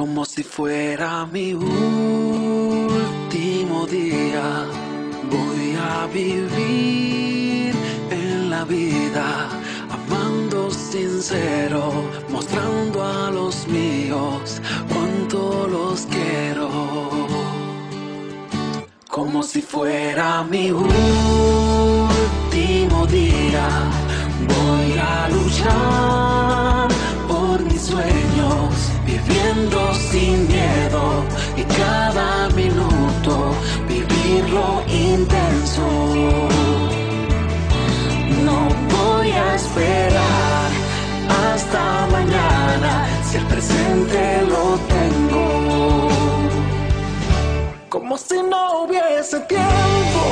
como si fuera mi último día. Voy a vivir en la vida, amando sincero, mostrando a los míos cuánto los quiero. Como si fuera mi último día, voy a luchar vivirlo intenso. No voy a esperar hasta mañana si el presente lo tengo. Como si no hubiese tiempo,